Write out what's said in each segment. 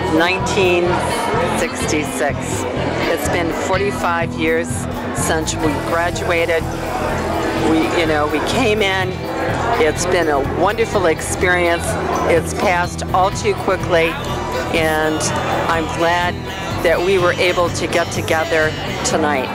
of 1966. It's been 45 years since we graduated. We, you know, we came in. It's been a wonderful experience. It's passed all too quickly, and I'm glad that we were able to get together tonight.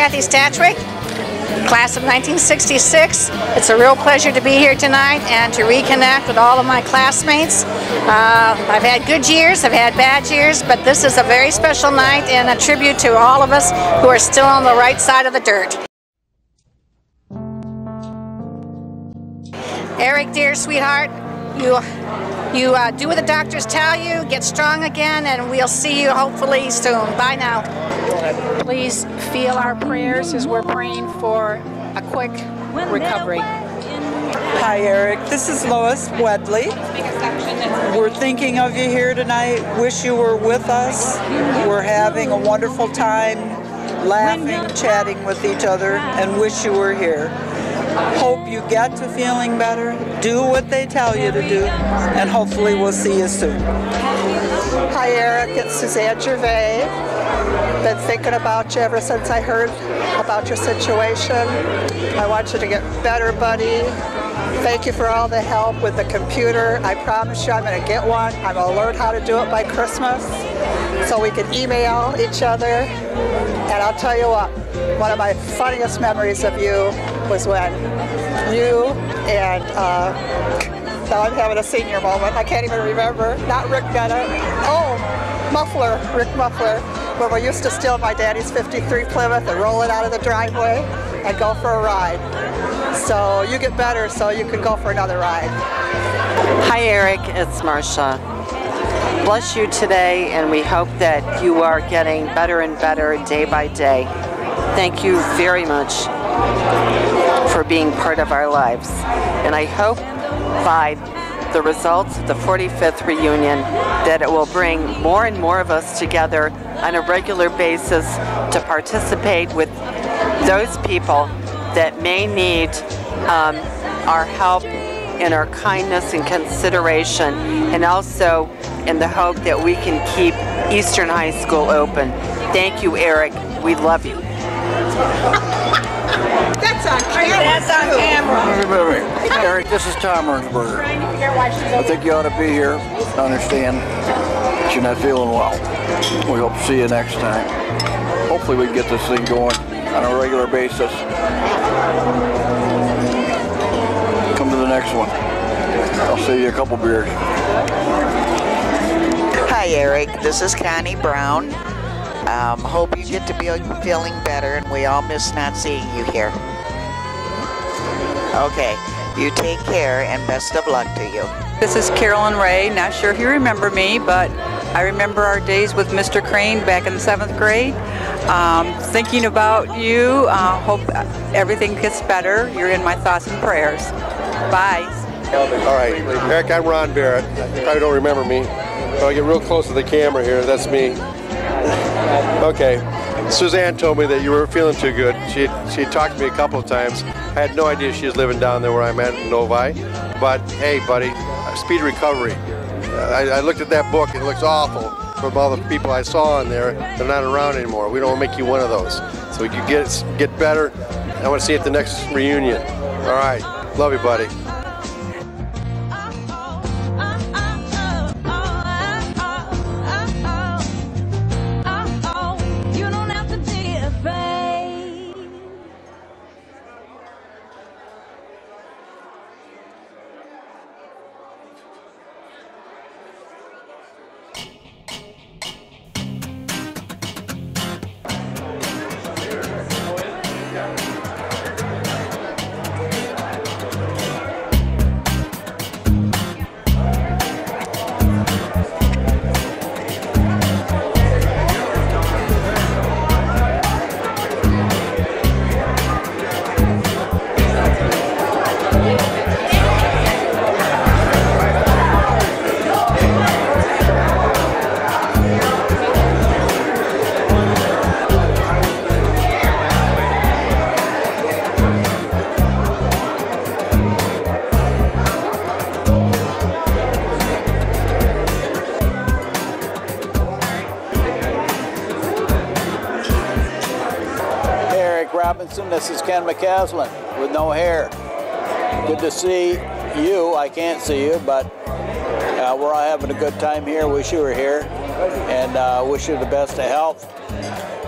Kathy Statwick, class of 1966. It's a real pleasure to be here tonight and to reconnect with all of my classmates. Uh, I've had good years, I've had bad years, but this is a very special night and a tribute to all of us who are still on the right side of the dirt. Eric, dear sweetheart, you you uh, do what the doctors tell you, get strong again, and we'll see you hopefully soon. Bye now. Please feel our prayers as we're praying for a quick recovery. Hi, Eric. This is Lois Wedley. We're thinking of you here tonight. Wish you were with us. We're having a wonderful time laughing, chatting with each other, and wish you were here. Hope you get to feeling better. Do what they tell you to do, and hopefully we'll see you soon. Hi, Eric. It's Suzanne Gervais. Been thinking about you ever since I heard about your situation. I want you to get better, buddy. Thank you for all the help with the computer. I promise you I'm going to get one. I'm going to learn how to do it by Christmas so we can email each other. And I'll tell you what, one of my funniest memories of you was when you and uh, now I'm having a senior moment. I can't even remember. Not Rick Bennett. Oh, Muffler, Rick Muffler. When we used to steal my daddy's 53 Plymouth and roll it out of the driveway and go for a ride. So you get better so you can go for another ride. Hi, Eric. It's Marcia. Bless you today, and we hope that you are getting better and better day by day. Thank you very much for being part of our lives. And I hope by the results of the 45th reunion that it will bring more and more of us together on a regular basis to participate with those people that may need um, our help and our kindness and consideration, and also in the hope that we can keep Eastern High School open. Thank you, Eric. We love you. That's on camera. That's on camera. Eric, this is Tom Ernsberger. I think you ought to be here to understand that you're not feeling well. We hope to see you next time. Hopefully we can get this thing going on a regular basis. Come to the next one. I'll see you a couple beers. Hi, Eric. This is Connie Brown. Um, hope you get to be feeling better, and we all miss not seeing you here. Okay, you take care, and best of luck to you. This is Carolyn Ray. Not sure if you remember me, but I remember our days with Mr. Crane back in the seventh grade. Um, thinking about you. Uh, hope everything gets better. You're in my thoughts and prayers. Bye. All right, Eric, I'm Ron Barrett. You probably don't remember me. But I get real close to the camera here. That's me. Okay. Suzanne told me that you were feeling too good. She she talked to me a couple of times. I had no idea she was living down there where I'm at in Novi. But hey, buddy, uh, speed recovery. Uh, I, I looked at that book. It looks awful from all the people I saw in there. They're not around anymore. We don't make you one of those. So you get get better. I want to see you at the next reunion. All right. Love you, buddy. Robinson. This is Ken McCaslin with no hair. Good to see you. I can't see you, but uh, we're all having a good time here. Wish you were here, and uh, wish you the best of health.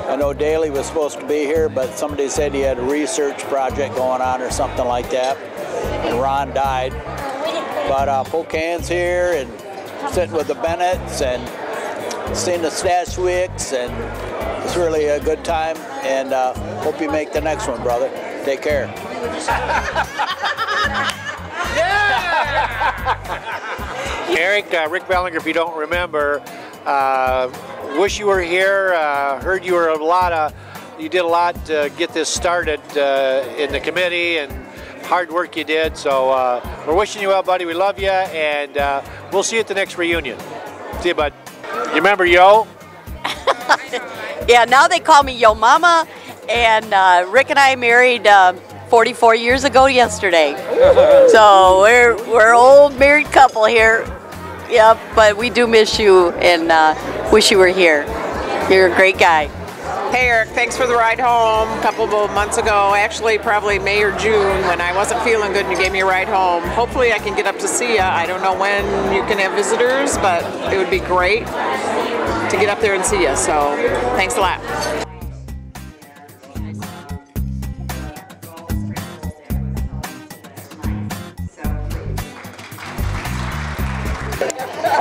I know Daly was supposed to be here, but somebody said he had a research project going on or something like that, and Ron died. But uh, Pocan's here and sitting with the Bennetts and seeing the Stashwicks, and it's really a good time. And uh, hope you make the next one, brother. Take care. Eric, uh, Rick Bellinger, if you don't remember, uh, wish you were here. Uh, heard you were a lot of, you did a lot to get this started uh, in the committee and hard work you did. So uh, we're wishing you well, buddy. We love you, and uh, we'll see you at the next reunion. See you, bud. You remember Yo? Yeah, now they call me Yo Mama, and uh, Rick and I married uh, 44 years ago yesterday. so we're we're old married couple here. Yep, but we do miss you and uh, wish you were here. You're a great guy. Hey Eric, thanks for the ride home a couple of months ago. Actually, probably May or June when I wasn't feeling good and you gave me a ride home. Hopefully, I can get up to see you. I don't know when you can have visitors, but it would be great to get up there and see you. So, thanks a lot.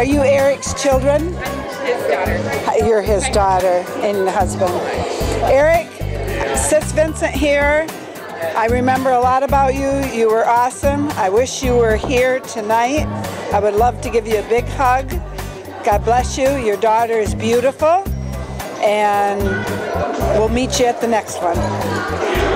Are you Eric's children? His daughter. You're his daughter and husband. Eric, Sis Vincent here. I remember a lot about you. You were awesome. I wish you were here tonight. I would love to give you a big hug. God bless you. Your daughter is beautiful. And we'll meet you at the next one.